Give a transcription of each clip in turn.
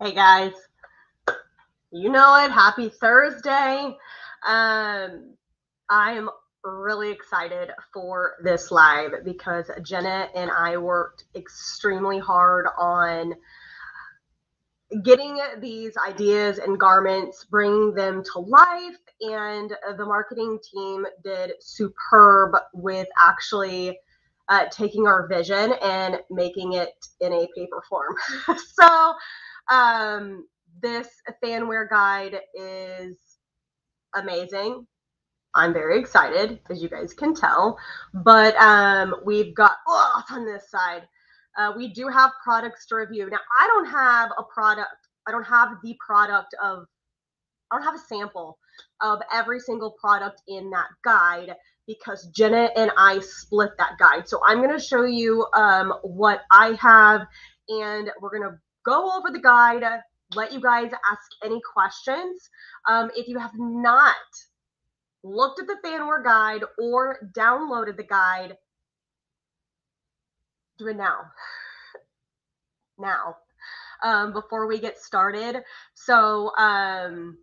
Hey guys, you know it. Happy Thursday. Um, I am really excited for this live because Jenna and I worked extremely hard on getting these ideas and garments, bringing them to life, and the marketing team did superb with actually uh, taking our vision and making it in a paper form. so um, this fanwear guide is amazing. I'm very excited, as you guys can tell. But um, we've got oh, on this side. Uh, we do have products to review. Now, I don't have a product. I don't have the product of. I don't have a sample of every single product in that guide because Jenna and I split that guide. So I'm going to show you um, what I have, and we're going to go over the guide, let you guys ask any questions. Um, if you have not looked at the fanwear guide or downloaded the guide, do it now. now, um, before we get started. So, um,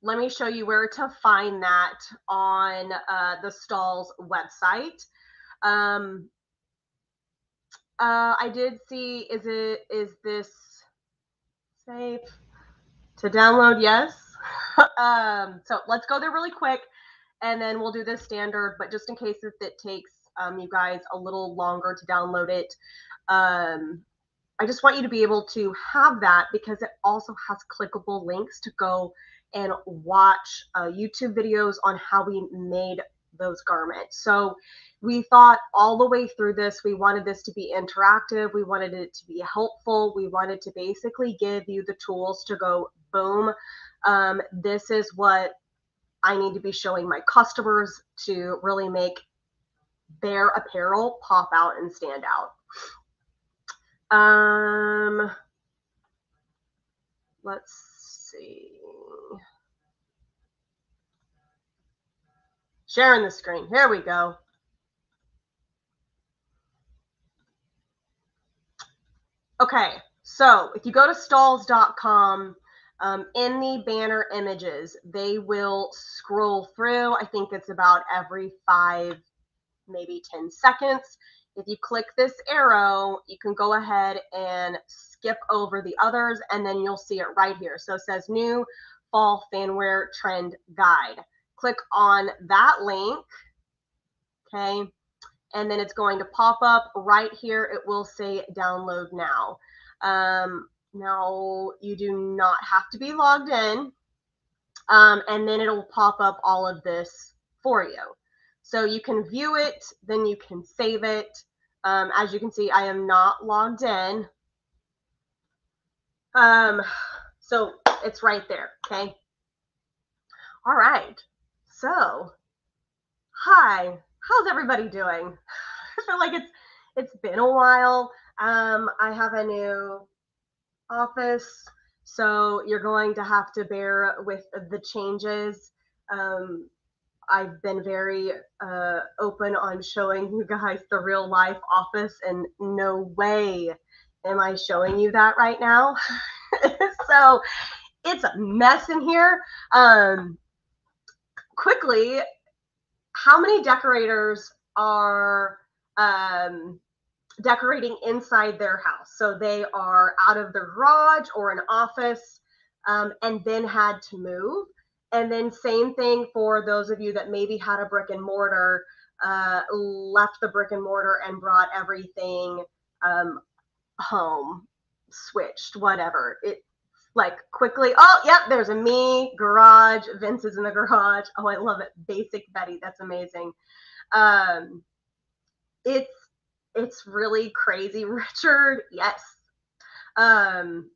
let me show you where to find that on uh, the Stahls website. Um, uh, I did see. Is it? Is this safe to download? Yes. um, so let's go there really quick, and then we'll do the standard. But just in case if it takes um, you guys a little longer to download it, um, I just want you to be able to have that because it also has clickable links to go and watch uh, YouTube videos on how we made those garments. So we thought all the way through this, we wanted this to be interactive. We wanted it to be helpful. We wanted to basically give you the tools to go, boom, um, this is what I need to be showing my customers to really make their apparel pop out and stand out. Um, let's see. Sharing the screen. Here we go. Okay, so if you go to stahls.com, um, in the banner images, they will scroll through. I think it's about every five, maybe 10 seconds. If you click this arrow, you can go ahead and skip over the others, and then you'll see it right here. So it says new fall fanwear trend guide. Click on that link, okay? And then it's going to pop up right here. It will say download now. Um, now you do not have to be logged in. Um, and then it'll pop up all of this for you. So you can view it, then you can save it. Um, as you can see, I am not logged in. Um, so it's right there, okay? All right. So, hi, how's everybody doing? I feel like it's it's been a while. Um, I have a new office, so you're going to have to bear with the changes. Um, I've been very uh, open on showing you guys the real life office, and no way am I showing you that right now. so it's a mess in here. Um, quickly, how many decorators are um, decorating inside their house? So they are out of their garage or an office um, and then had to move. And then same thing for those of you that maybe had a brick and mortar, uh, left the brick and mortar and brought everything um, home, switched, whatever. It like quickly. Oh, yep, there's a me garage. Vince is in the garage. Oh, I love it. Basic Betty. That's amazing. Um, it's it's really crazy, Richard. Yes. Um,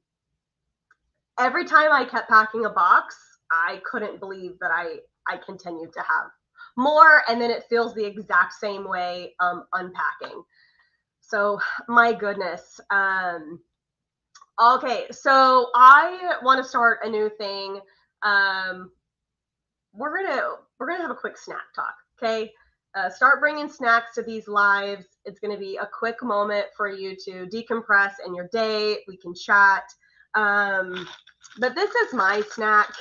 every time I kept packing a box, I couldn't believe that I I continued to have more, and then it feels the exact same way um, unpacking. So my goodness. Um, Okay, so I want to start a new thing. Um, we're gonna we're gonna have a quick snack talk. Okay, uh, start bringing snacks to these lives. It's to be a quick moment for you to decompress in your day. We can chat. Um, but this is my snack.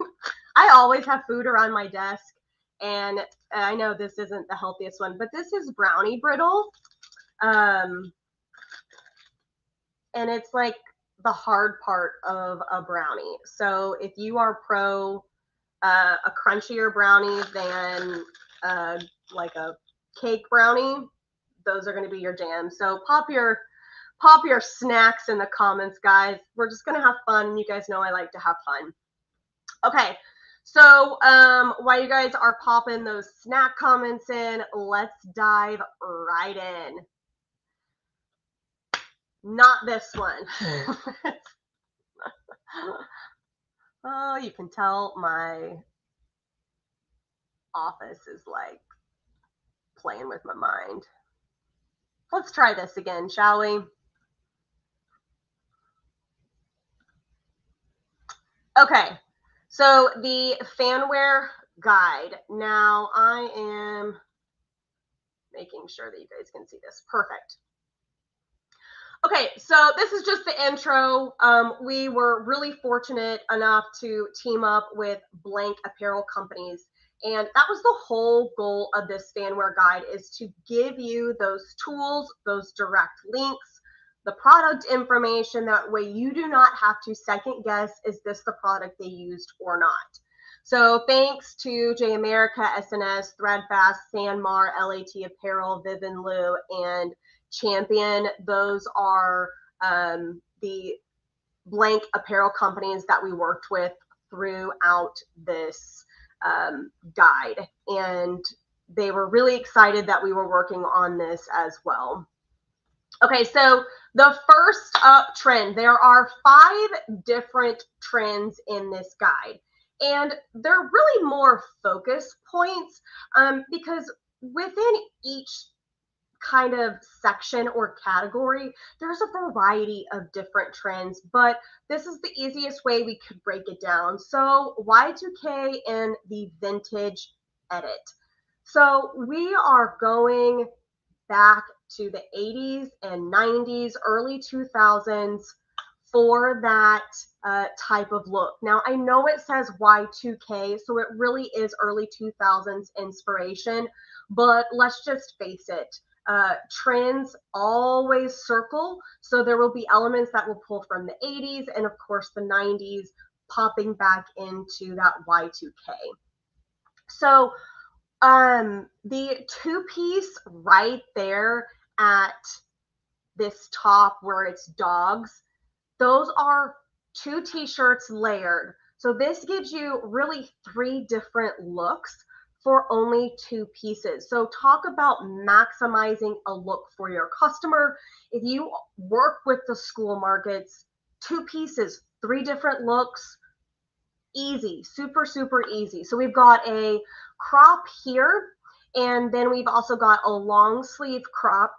I always have food around my desk, and I know this isn't the healthiest one, but this is brownie brittle. Um, and it's like the hard part of a brownie. So if you are pro uh, a crunchier brownie than uh, like a cake brownie, those are going to be your jam. So pop your pop your snacks in the comments, guys. We're just going to have fun. You guys know I like to have fun. Okay. So um, while you guys are popping those snack comments in, let's dive right in. Not this one. Hmm. oh, you can tell my office is like playing with my mind. Let's try this again, shall we? Okay, so the fanwear guide. Now I am making sure that you guys can see this. Perfect. Okay, so this is just the intro. Um, we were really fortunate enough to team up with Blank Apparel Companies. And that was the whole goal of this fanwear guide is to give you those tools, those direct links, the product information. That way you do not have to second guess, is this the product they used or not? So thanks to J America, SNS, Threadfast, Sanmar, LAT Apparel, Viv Lou, and Champion. Those are um, the blank apparel companies that we worked with throughout this um, guide. And they were really excited that we were working on this as well. Okay, so the first up trend, there are five different trends in this guide. And they're really more focus points um, because within each kind of section or category, there's a variety of different trends, but this is the easiest way we could break it down. So Y2K and the vintage edit. So we are going back to the 80s and 90s, early 2000s for that uh, type of look. Now, I know it says Y2K, so it really is early 2000s inspiration, but let's just face it uh, trends always circle. So there will be elements that will pull from the 80s and, of course, the 90s popping back into that Y2K. So um, the two piece right there at this top where it's dogs, those are two t shirts layered. So this gives you really three different looks for only two pieces. So talk about maximizing a look for your customer. If you work with the school markets, two pieces, three different looks, easy, super, super easy. So we've got a crop here, and then we've also got a long sleeve crop.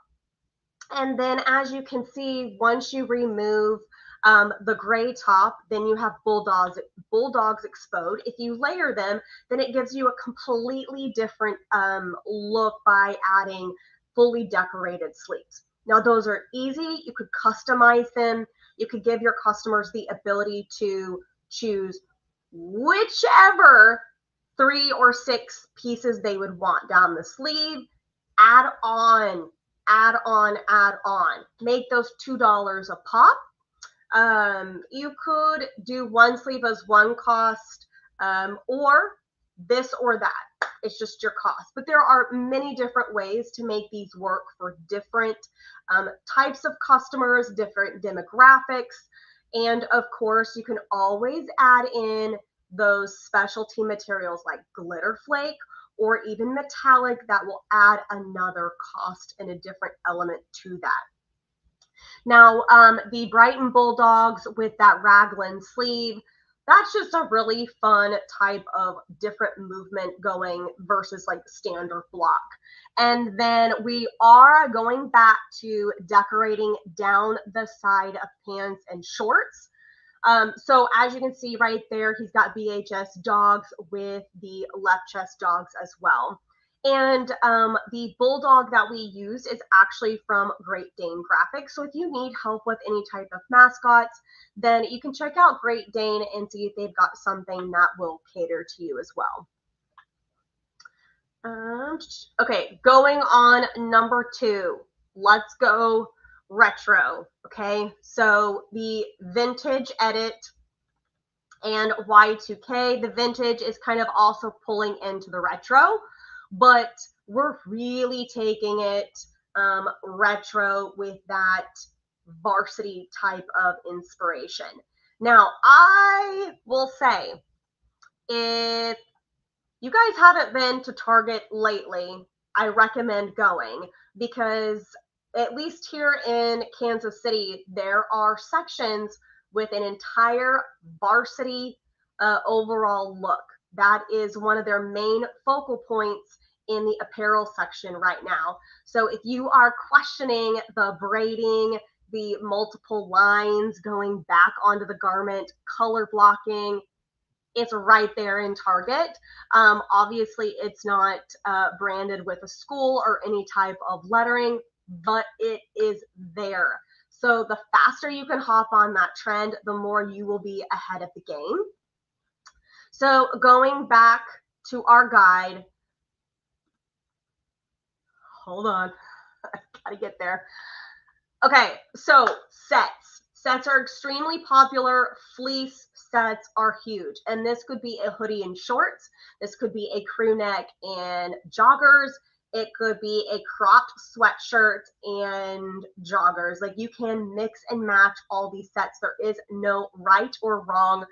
And then as you can see, once you remove um, the gray top, then you have bulldogs, bulldogs exposed. If you layer them, then it gives you a completely different um, look by adding fully decorated sleeves. Now those are easy. You could customize them. You could give your customers the ability to choose whichever three or six pieces they would want down the sleeve. Add on, add on, add on. Make those $2 a pop um, you could do one sleeve as one cost um, or this or that. It's just your cost. But there are many different ways to make these work for different um, types of customers, different demographics. And of course, you can always add in those specialty materials like glitter flake or even metallic that will add another cost and a different element to that. Now, um, the Brighton Bulldogs with that raglan sleeve, that's just a really fun type of different movement going versus like standard block. And then we are going back to decorating down the side of pants and shorts. Um, so as you can see right there, he's got VHS dogs with the left chest dogs as well. And um, the bulldog that we used is actually from Great Dane Graphics. So if you need help with any type of mascots, then you can check out Great Dane and see if they've got something that will cater to you as well. Um, okay, going on number two. Let's go retro. Okay, so the vintage edit and Y2K. The vintage is kind of also pulling into the retro, but we're really taking it um, retro with that varsity type of inspiration. Now, I will say, if you guys haven't been to Target lately, I recommend going because at least here in Kansas City, there are sections with an entire varsity uh, overall look. That is one of their main focal points in the apparel section right now. So if you are questioning the braiding, the multiple lines going back onto the garment, color blocking, it's right there in Target. Um, obviously, it's not uh, branded with a school or any type of lettering, but it is there. So the faster you can hop on that trend, the more you will be ahead of the game. So going back to our guide, hold on, I gotta get there. Okay, so sets. Sets are extremely popular. Fleece sets are huge. And this could be a hoodie and shorts. This could be a crew neck and joggers. It could be a cropped sweatshirt and joggers. Like you can mix and match all these sets. There is no right or wrong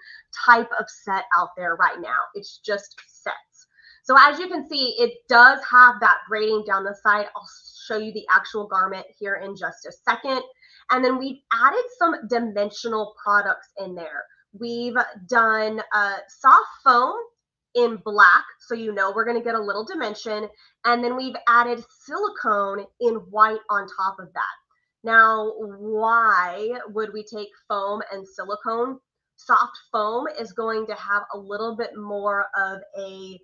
type of set out there right now. It's just sets. So as you can see, it does have that braiding down the side. I'll show you the actual garment here in just a second. And then we've added some dimensional products in there. We've done uh, soft foam in black, so you know we're going to get a little dimension. And then we've added silicone in white on top of that. Now, why would we take foam and silicone? Soft foam is going to have a little bit more of a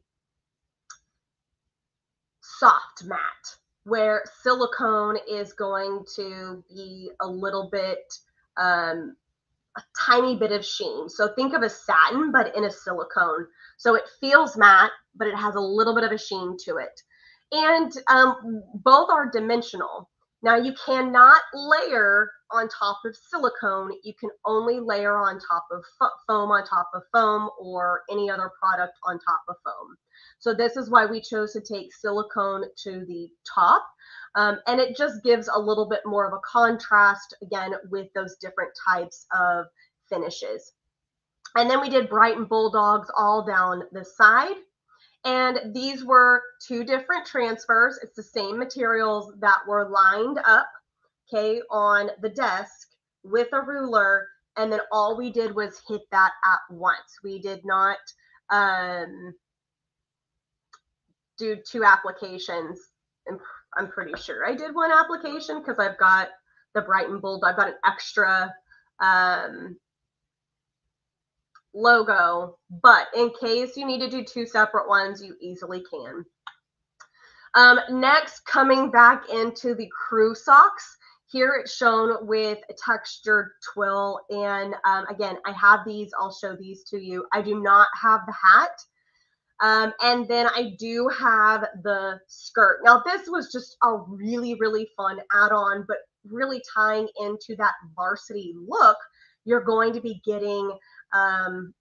soft matte, where silicone is going to be a little bit um, a tiny bit of sheen. So think of a satin, but in a silicone. So it feels matte, but it has a little bit of a sheen to it. And um, both are dimensional. Now you cannot layer on top of silicone. You can only layer on top of fo foam on top of foam or any other product on top of foam. So this is why we chose to take silicone to the top. Um, and it just gives a little bit more of a contrast, again, with those different types of finishes. And then we did Brighton Bulldogs all down the side. And these were two different transfers. It's the same materials that were lined up, okay, on the desk with a ruler. And then all we did was hit that at once. We did not um, do two applications I'm pretty sure I did one application because I've got the Brighton Bold. I've got an extra um, logo, but in case you need to do two separate ones, you easily can. Um, next, coming back into the crew socks. Here it's shown with a textured twill. And um, again, I have these. I'll show these to you. I do not have the hat. Um, and then I do have the skirt. Now, this was just a really, really fun add-on, but really tying into that varsity look, you're going to be getting um,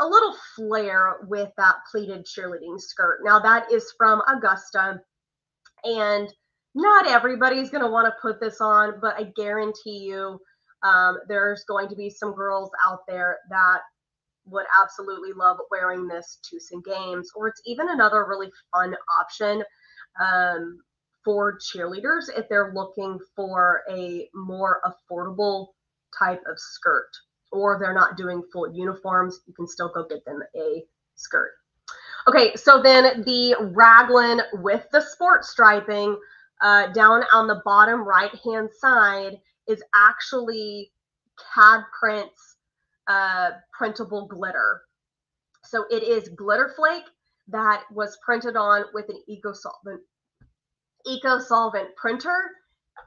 a little flare with that pleated cheerleading skirt. Now, that is from Augusta, and not everybody's going to want to put this on, but I guarantee you um, there's going to be some girls out there that would absolutely love wearing this to some games, or it's even another really fun option um, for cheerleaders if they're looking for a more affordable type of skirt, or they're not doing full uniforms, you can still go get them a skirt. Okay, so then the raglan with the sport striping uh, down on the bottom right hand side is actually CAD prints uh, printable glitter. So it is glitter flake that was printed on with an eco solvent eco solvent printer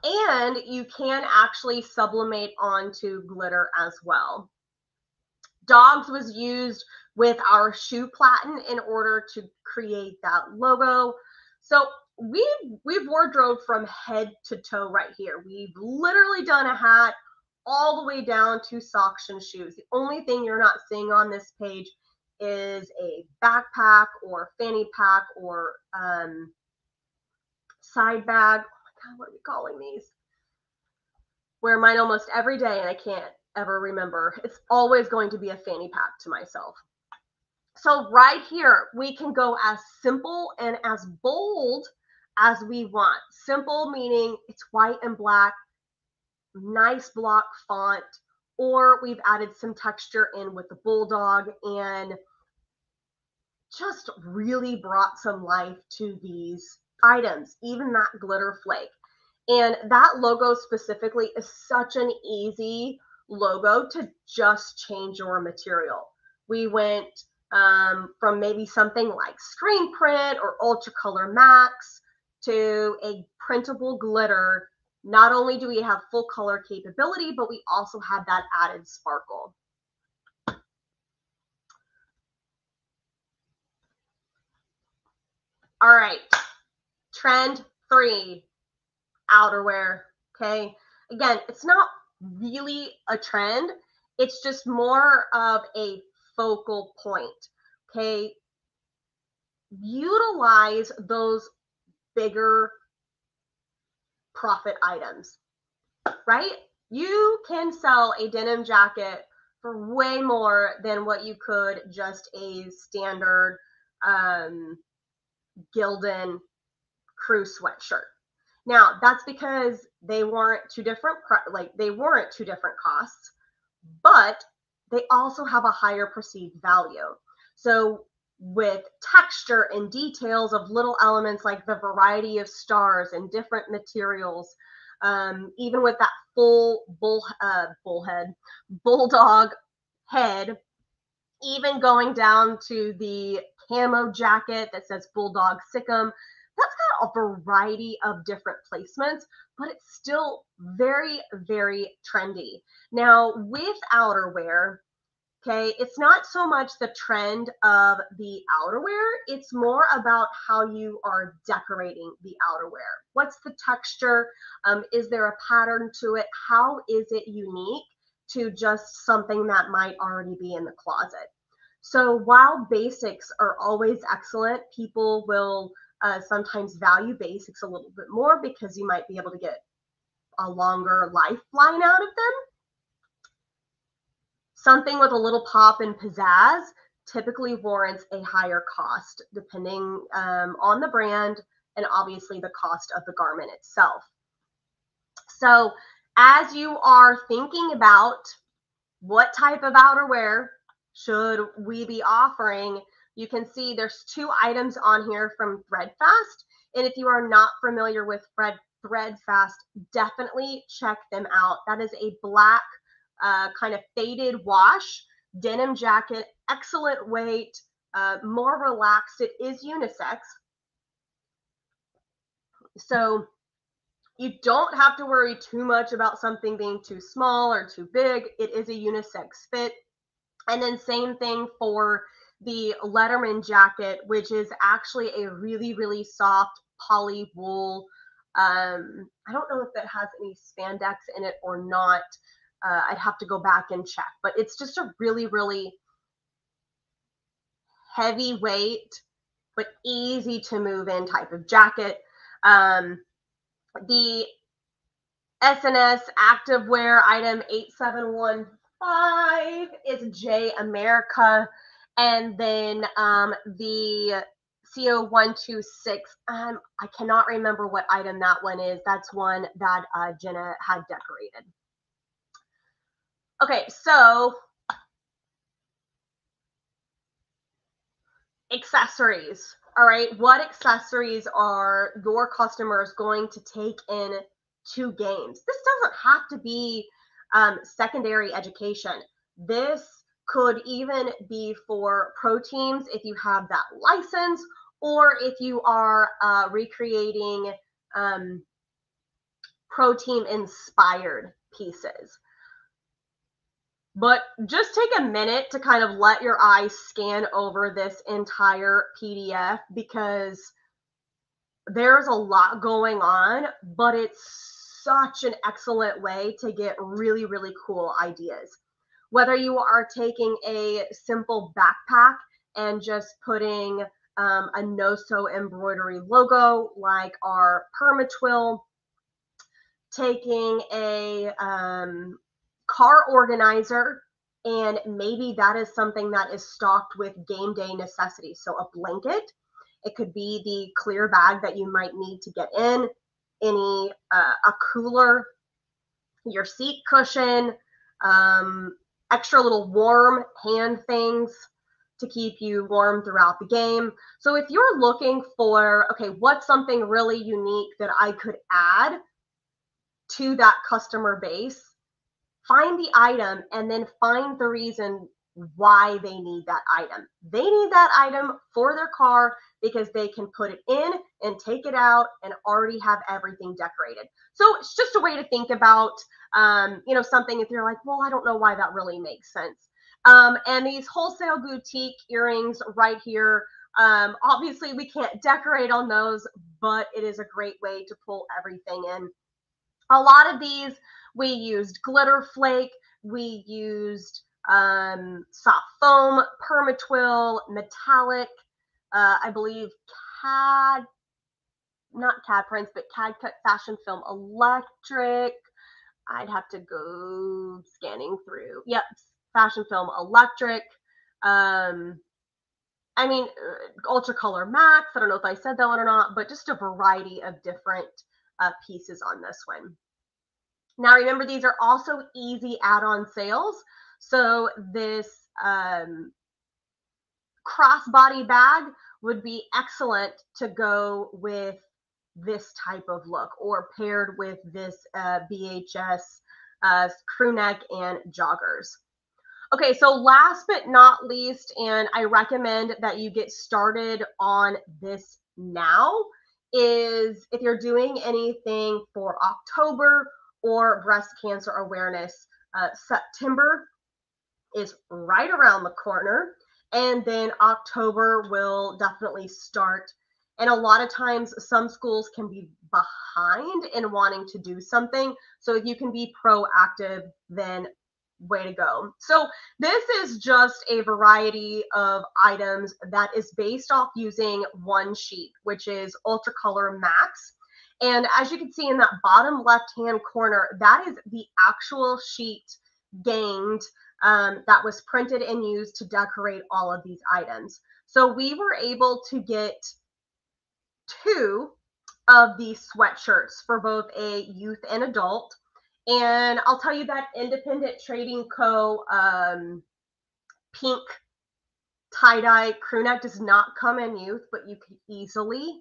and you can actually sublimate onto glitter as well. Dogs was used with our shoe platen in order to create that logo. So we've we've wardrobe from head to toe right here. We've literally done a hat all the way down to socks and shoes. The only thing you're not seeing on this page is a backpack or fanny pack or um, side bag. God, what are we calling these? Wear mine almost every day and I can't ever remember. It's always going to be a fanny pack to myself. So right here, we can go as simple and as bold as we want. Simple meaning it's white and black, nice block font, or we've added some texture in with the bulldog and just really brought some life to these items, even that glitter flake. And that logo specifically is such an easy logo to just change your material. We went um, from maybe something like screen print or ultra color max to a printable glitter. Not only do we have full color capability, but we also have that added sparkle. All right, trend three, outerwear. Okay, again, it's not really a trend. It's just more of a focal point. Okay. Utilize those bigger profit items, right? You can sell a denim jacket for way more than what you could just a standard um, Gildan crew sweatshirt. Now, that's because they weren't two different like they weren't two different costs, but they also have a higher perceived value. So with texture and details of little elements like the variety of stars and different materials, um, even with that full bull uh, bullhead bulldog head, even going down to the camo jacket that says bulldog Sikkim that's got a variety of different placements, but it's still very, very trendy. Now, with outerwear, okay, it's not so much the trend of the outerwear, it's more about how you are decorating the outerwear. What's the texture? Um, is there a pattern to it? How is it unique to just something that might already be in the closet? So while basics are always excellent, people will uh, sometimes value basics a little bit more because you might be able to get a longer lifeline out of them. Something with a little pop and pizzazz typically warrants a higher cost depending um, on the brand and obviously the cost of the garment itself. So as you are thinking about what type of outerwear should we be offering, you can see there's two items on here from Threadfast. And if you are not familiar with Thread, Threadfast, definitely check them out. That is a black uh, kind of faded wash denim jacket, excellent weight, uh, more relaxed. It is unisex. So you don't have to worry too much about something being too small or too big. It is a unisex fit. And then same thing for the Letterman jacket, which is actually a really, really soft poly wool. Um, I don't know if that has any spandex in it or not. Uh, I'd have to go back and check, but it's just a really, really heavy weight, but easy to move in type of jacket. Um, the SNS activewear item 8715 is J America. And then um, the CO126, um, I cannot remember what item that one is. That's one that uh, Jenna had decorated. Okay, so accessories. All right, what accessories are your customers going to take in to games? This doesn't have to be um, secondary education. This could even be for pro teams if you have that license, or if you are uh, recreating um, pro team inspired pieces. But just take a minute to kind of let your eyes scan over this entire PDF because there's a lot going on, but it's such an excellent way to get really, really cool ideas. Whether you are taking a simple backpack and just putting um, a no-sew embroidery logo like our Permatwill, taking a um, car organizer and maybe that is something that is stocked with game day necessities. So a blanket, it could be the clear bag that you might need to get in, any uh, a cooler, your seat cushion, um, extra little warm hand things to keep you warm throughout the game. So if you're looking for, okay, what's something really unique that I could add to that customer base, find the item and then find the reason why they need that item. They need that item for their car because they can put it in and take it out and already have everything decorated. So it's just a way to think about, um, you know, something if you're like, well, I don't know why that really makes sense. Um, and these wholesale boutique earrings right here, um, obviously we can't decorate on those, but it is a great way to pull everything in. A lot of these we used glitter flake, we used um, soft foam, permatwill, metallic, uh, I believe CAD, not CAD-PRINTZ, but CAD cut fashion film electric. I'd have to go scanning through. Yep, fashion film electric. Um, I mean, uh, ultra color max. I don't know if I said that one or not, but just a variety of different uh, pieces on this one. Now, remember, these are also easy add-on sales. So this um, crossbody bag would be excellent to go with this type of look or paired with this uh, BHS uh, crew neck and joggers. Okay, so last but not least, and I recommend that you get started on this now, is if you're doing anything for October or breast cancer awareness, uh, September is right around the corner. And then October will definitely start. And a lot of times, some schools can be behind in wanting to do something. So if you can be proactive, then way to go. So this is just a variety of items that is based off using one sheet, which is Ultra Color Max. And as you can see in that bottom left-hand corner, that is the actual sheet gained um, that was printed and used to decorate all of these items. So we were able to get two of these sweatshirts for both a youth and adult. And I'll tell you that Independent Trading Co. Um, pink tie-dye crew neck does not come in youth, but you can easily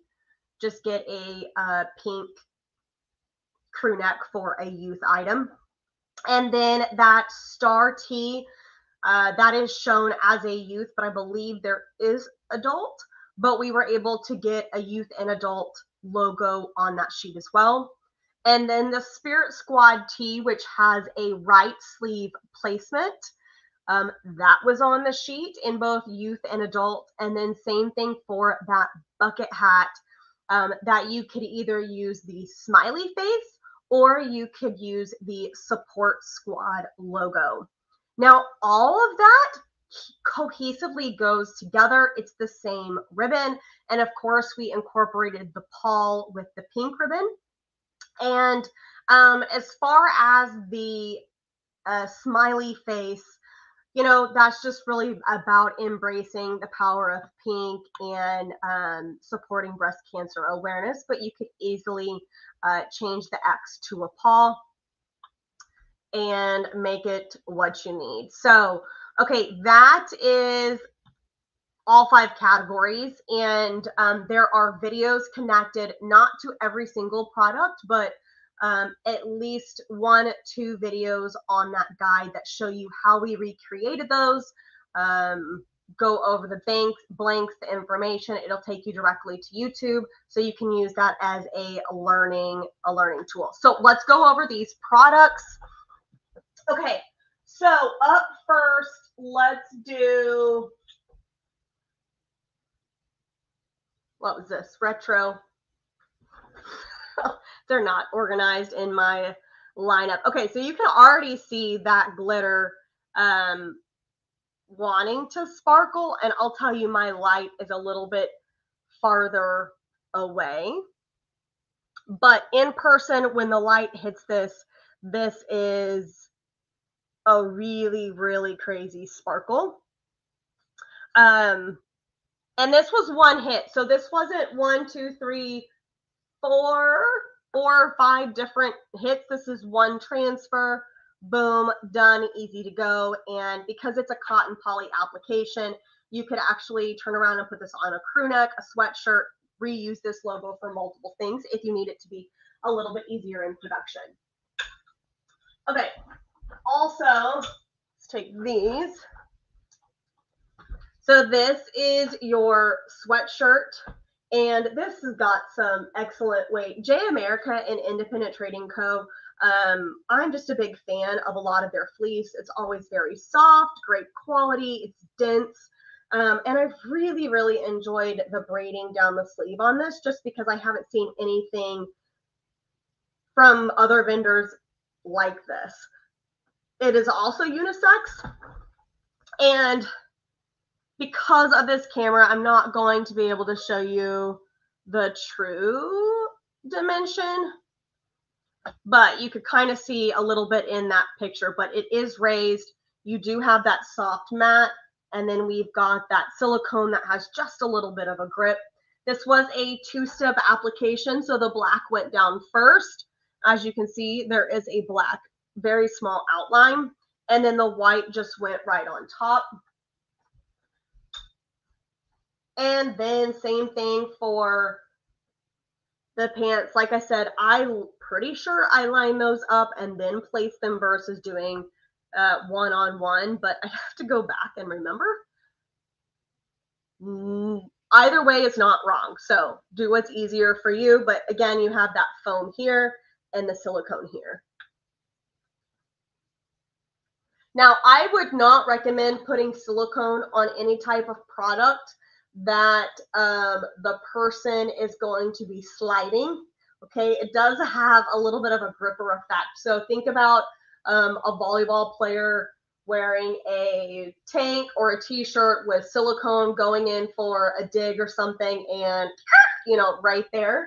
just get a uh, pink crew neck for a youth item. And then that star T, uh, that is shown as a youth, but I believe there is adult, but we were able to get a youth and adult logo on that sheet as well. And then the Spirit Squad T, which has a right sleeve placement, um, that was on the sheet in both youth and adult. And then same thing for that bucket hat um, that you could either use the smiley face or you could use the support squad logo. Now, all of that cohesively goes together. It's the same ribbon. And of course, we incorporated the Paul with the pink ribbon. And um, as far as the uh, smiley face, you know, that's just really about embracing the power of pink and um, supporting breast cancer awareness. But you could easily uh, change the X to a Paul and make it what you need. So, okay, that is all five categories. And um, there are videos connected not to every single product, but um, at least one, two videos on that guide that show you how we recreated those. Um, go over the banks, blanks, the information. It'll take you directly to YouTube, so you can use that as a learning a learning tool. So let's go over these products. Okay, so up first, let's do what was this retro they're not organized in my lineup. Okay, so you can already see that glitter um, wanting to sparkle. And I'll tell you, my light is a little bit farther away. But in person, when the light hits this, this is a really, really crazy sparkle. Um, and this was one hit. So this wasn't one, two, three, four four or five different hits. This is one transfer. Boom, done, easy to go. And because it's a cotton poly application, you could actually turn around and put this on a crew neck, a sweatshirt, reuse this logo for multiple things if you need it to be a little bit easier in production. Okay, also, let's take these. So this is your sweatshirt and this has got some excellent weight. J America and Independent Trading Co. Um, I'm just a big fan of a lot of their fleece. It's always very soft, great quality, it's dense. Um, and I've really, really enjoyed the braiding down the sleeve on this just because I haven't seen anything from other vendors like this. It is also unisex. And because of this camera, I'm not going to be able to show you the true dimension, but you could kind of see a little bit in that picture, but it is raised. You do have that soft mat, and then we've got that silicone that has just a little bit of a grip. This was a two-step application, so the black went down first. As you can see, there is a black, very small outline, and then the white just went right on top. And then same thing for the pants. Like I said, I'm pretty sure I line those up and then place them versus doing one on one, but I have to go back and remember. Mm, either way is not wrong. So do what's easier for you. But again, you have that foam here and the silicone here. Now, I would not recommend putting silicone on any type of product that um, the person is going to be sliding. Okay, it does have a little bit of a gripper effect. So think about um, a volleyball player wearing a tank or a t-shirt with silicone going in for a dig or something and you know right there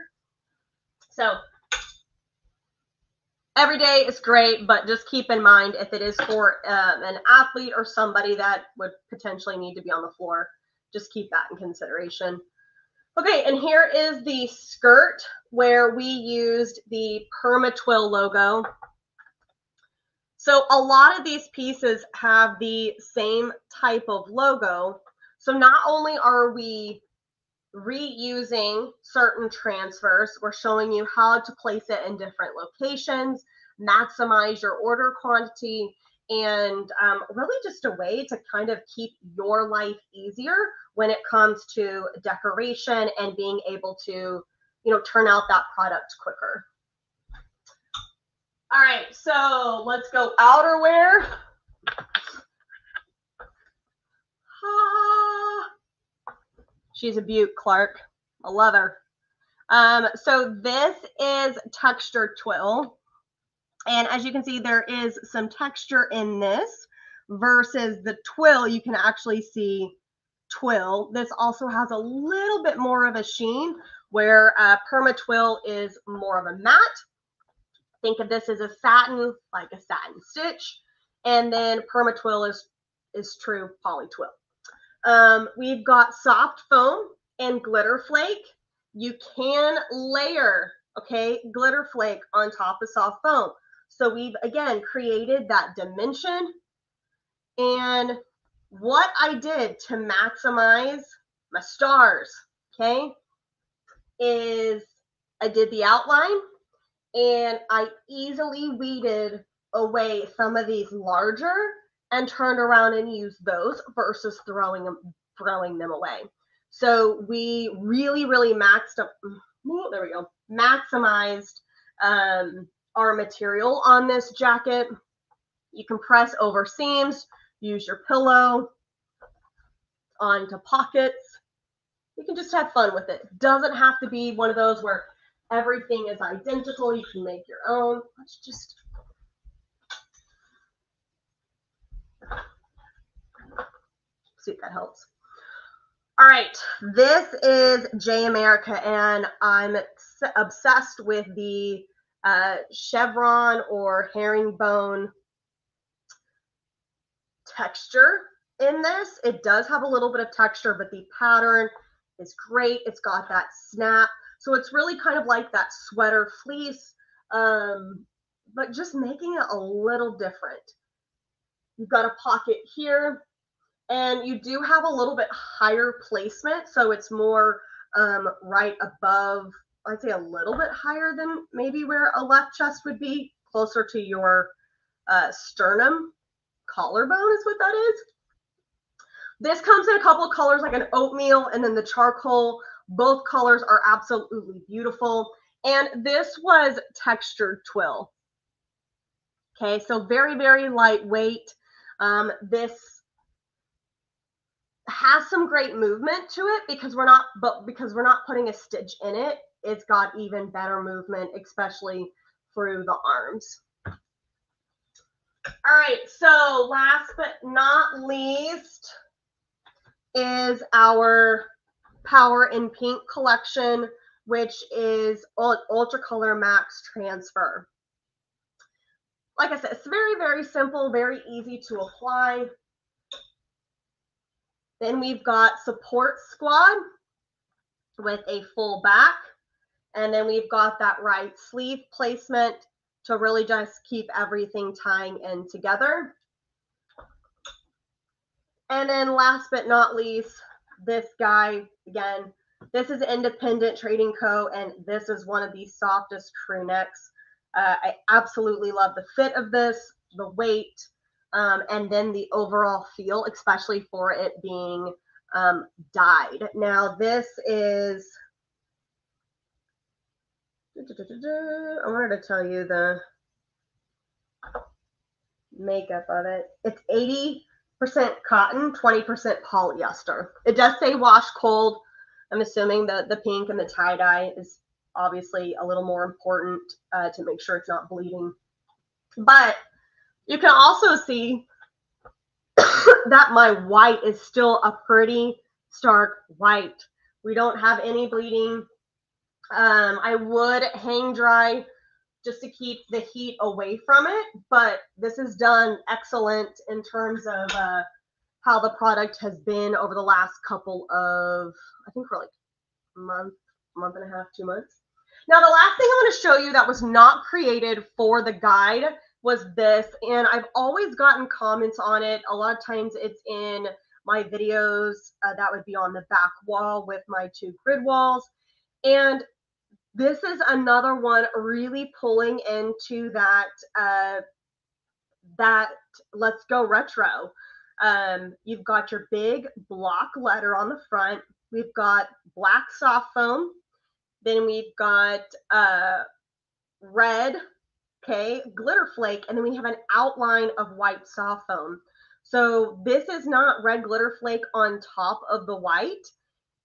so every day is great but just keep in mind if it is for um, an athlete or somebody that would potentially need to be on the floor just keep that in consideration. Okay, and here is the skirt where we used the Permatwill logo. So a lot of these pieces have the same type of logo. So not only are we reusing certain transfers, we're showing you how to place it in different locations, maximize your order quantity, and um, really just a way to kind of keep your life easier when it comes to decoration and being able to, you know, turn out that product quicker. All right, so let's go outerwear. She's a beaut, Clark. I love her. Um, so this is textured twill. And as you can see, there is some texture in this versus the twill. You can actually see twill. This also has a little bit more of a sheen where uh, perma twill is more of a matte. Think of this as a satin, like a satin stitch. And then perma twill is, is true poly twill. Um, we've got soft foam and glitter flake. You can layer, okay, glitter flake on top of soft foam. So we've, again, created that dimension. And what I did to maximize my stars, okay, is I did the outline and I easily weeded away some of these larger and turned around and used those versus throwing them throwing them away. So we really, really maxed up. There we go. Maximized um, our material on this jacket. You can press over seams, use your pillow onto pockets. You can just have fun with it. Doesn't have to be one of those where everything is identical. You can make your own. Let's just see if that helps. All right, this is J America, and I'm obsessed with the uh, chevron or herringbone texture in this. It does have a little bit of texture, but the pattern is great. It's got that snap. So it's really kind of like that sweater fleece, um, but just making it a little different. You've got a pocket here, and you do have a little bit higher placement. So it's more um, right above, I'd say a little bit higher than maybe where a left chest would be, closer to your uh, sternum collarbone is what that is. This comes in a couple of colors like an oatmeal and then the charcoal. Both colors are absolutely beautiful. And this was textured twill. Okay, so very, very lightweight. Um, this has some great movement to it because we're not but because we're not putting a stitch in it it's got even better movement especially through the arms. All right so last but not least is our power in pink collection which is ultra color max transfer. Like i said it's very very simple very easy to apply. Then we've got support squad with a full back. And then we've got that right sleeve placement to really just keep everything tying in together. And then last but not least, this guy, again, this is Independent Trading Co. And this is one of the softest crew necks. Uh, I absolutely love the fit of this, the weight, um, and then the overall feel, especially for it being um, dyed. Now, this is, I wanted to tell you the makeup of it. It's 80% cotton, 20% polyester. It does say wash cold. I'm assuming that the pink and the tie dye is obviously a little more important uh, to make sure it's not bleeding. But you can also see that my white is still a pretty stark white. We don't have any bleeding. Um, I would hang dry just to keep the heat away from it, but this is done excellent in terms of uh, how the product has been over the last couple of, I think for like a month, month and a half, two months. Now, the last thing I'm going to show you that was not created for the guide was this, and I've always gotten comments on it. A lot of times it's in my videos uh, that would be on the back wall with my two grid walls. And this is another one really pulling into that uh, that let's go retro. Um, you've got your big block letter on the front. We've got black soft foam. Then we've got uh, red okay, glitter flake, and then we have an outline of white soft foam. So this is not red glitter flake on top of the white.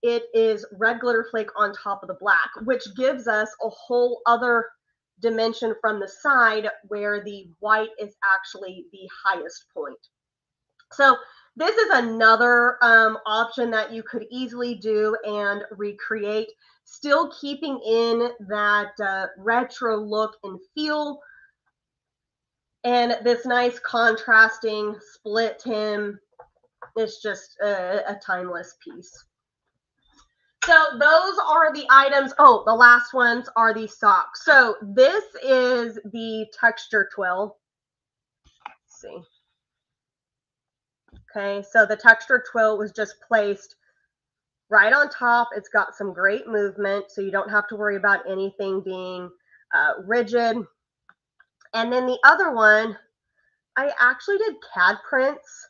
It is red glitter flake on top of the black, which gives us a whole other dimension from the side where the white is actually the highest point. So this is another um, option that you could easily do and recreate, still keeping in that uh, retro look and feel. And this nice contrasting split hem is just a, a timeless piece. So those are the items. Oh, the last ones are the socks. So this is the texture twill. Let's see. Okay, so the texture twill was just placed right on top. It's got some great movement, so you don't have to worry about anything being uh, rigid. And then the other one, I actually did CAD prints,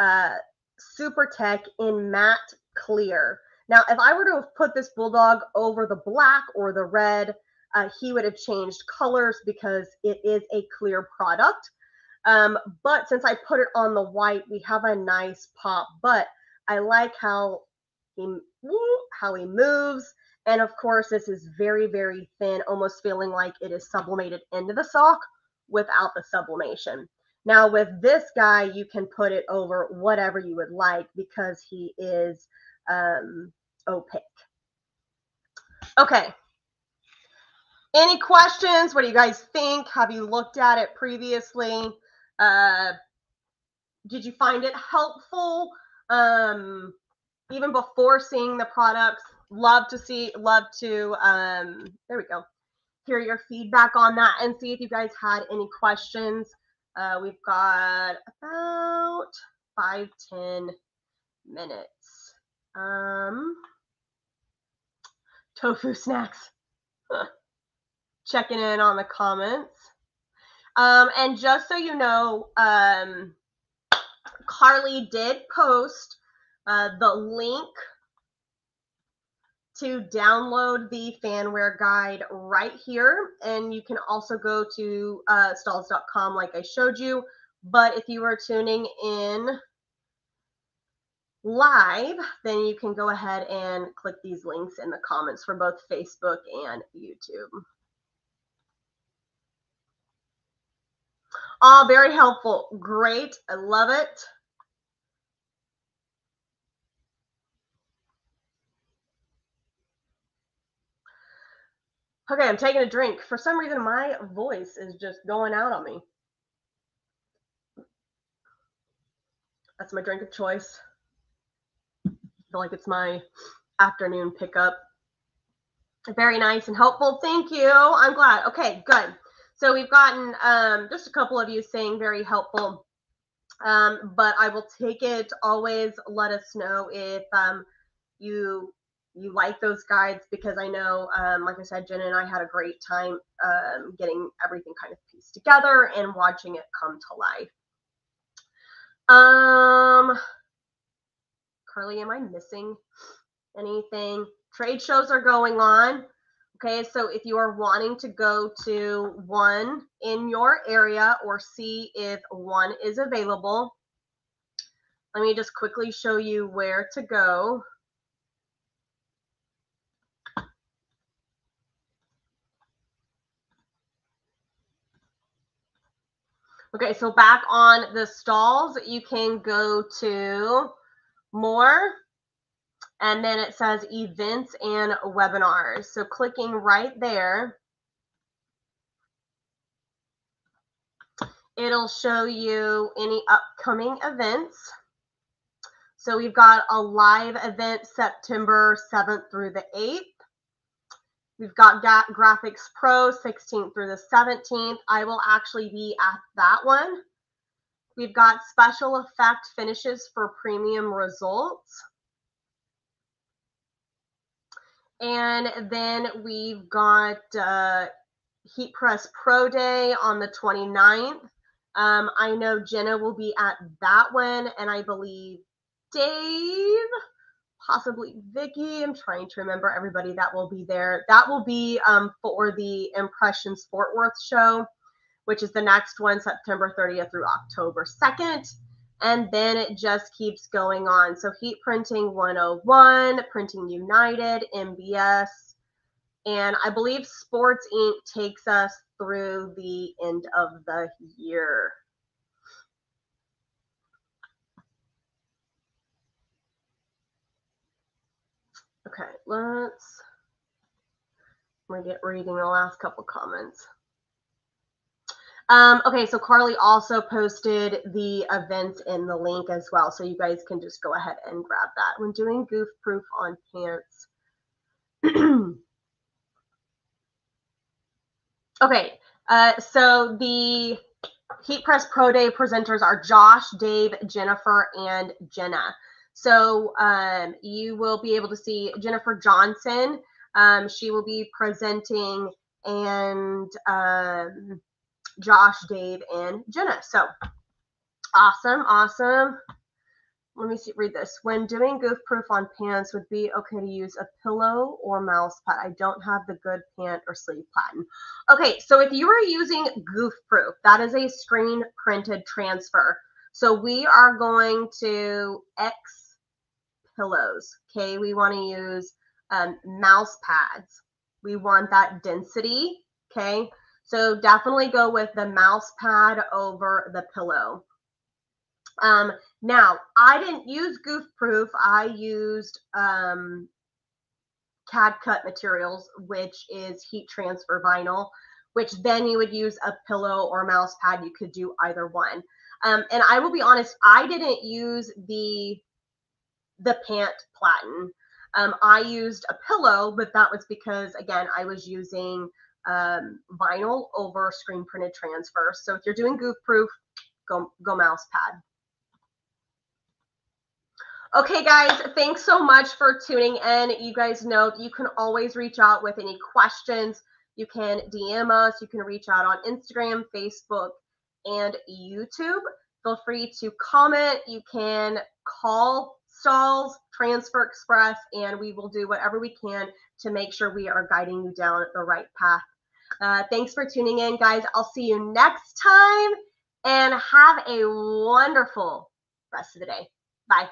uh, Super Tech in matte clear. Now, if I were to have put this Bulldog over the black or the red, uh, he would have changed colors because it is a clear product. Um, but since I put it on the white, we have a nice pop. But I like how he how he moves. And of course, this is very, very thin, almost feeling like it is sublimated into the sock without the sublimation. Now, with this guy, you can put it over whatever you would like because he is um, opaque. Okay. Any questions? What do you guys think? Have you looked at it previously? Uh, did you find it helpful? Um, even before seeing the products, love to see, love to, um, there we go, hear your feedback on that and see if you guys had any questions. Uh, we've got about five, ten minutes. Um, tofu snacks. Checking in on the comments. Um, and just so you know, um, Carly did post uh, the link to download the fanwear guide right here. And you can also go to uh, stahls.com like I showed you. But if you are tuning in live, then you can go ahead and click these links in the comments for both Facebook and YouTube. Oh, very helpful. Great. I love it. Okay, I'm taking a drink. For some reason, my voice is just going out on me. That's my drink of choice. Like it's my afternoon pickup. Very nice and helpful. Thank you. I'm glad. Okay, good. So we've gotten um, just a couple of you saying very helpful. Um, but I will take it. Always let us know if um, you you like those guides because I know, um, like I said, Jen and I had a great time um, getting everything kind of pieced together and watching it come to life. Um, Carly, am I missing anything? Trade shows are going on. Okay, so if you are wanting to go to one in your area or see if one is available, let me just quickly show you where to go. Okay, so back on the Stahls, you can go to more, and then it says events and webinars. So clicking right there, it'll show you any upcoming events. So we've got a live event September 7th through the 8th. We've got Graphics Pro 16th through the 17th. I will actually be at that one. We've got special effect finishes for premium results. And then we've got uh, Heat Press Pro Day on the 29th. Um, I know Jenna will be at that one, and I believe Dave possibly Vicky. I'm trying to remember everybody that will be there. That will be um, for the Impressions Fort Worth show, which is the next one, September 30th through October 2nd. And then it just keeps going on. So Heat Printing 101, Printing United, MBS, and I believe Sports Ink takes us through the end of the year. Okay, let's I'm gonna get reading the last couple comments. Um, okay, so Carly also posted the events in the link as well, so you guys can just go ahead and grab that. When doing goof proof on pants. okay, uh, so the Heat Press Pro Day presenters are Josh, Dave, Jennifer, and Jenna. So um, you will be able to see Jennifer Johnson. Um, she will be presenting and um, Josh, Dave, and Jenna. So awesome, awesome. Let me see, read this. When doing goof proof on pants, would be okay to use a pillow or mouse pad. I don't have the good pant or sleeve pattern. Okay, so if you are using goof proof, that is a screen printed transfer. So we are going to X pillows. Okay, we want to use um, mouse pads. We want that density. Okay, so definitely go with the mouse pad over the pillow. Um, now, I didn't use Goof Proof. I used um, CAD Cut Materials, which is heat transfer vinyl, which then you would use a pillow or mouse pad. You could do either one. Um, and I will be honest, I didn't use the the pant platen. Um, I used a pillow, but that was because again I was using um, vinyl over screen printed transfer. So if you're doing goof proof, go go mouse pad. Okay, guys, thanks so much for tuning in. You guys know you can always reach out with any questions. You can DM us. You can reach out on Instagram, Facebook, and YouTube. Feel free to comment. You can call Stahls, Transfer Express, and we will do whatever we can to make sure we are guiding you down the right path. Uh, thanks for tuning in, guys. I'll see you next time and have a wonderful rest of the day. Bye.